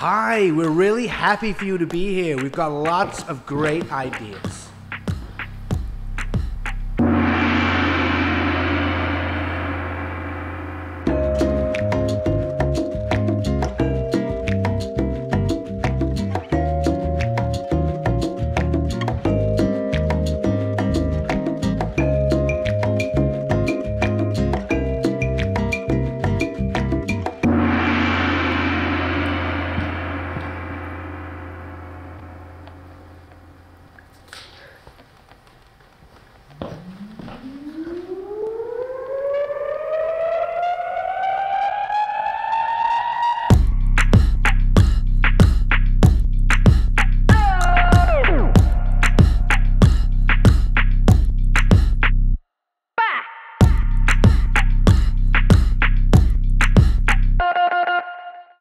Hi, we're really happy for you to be here. We've got lots of great ideas.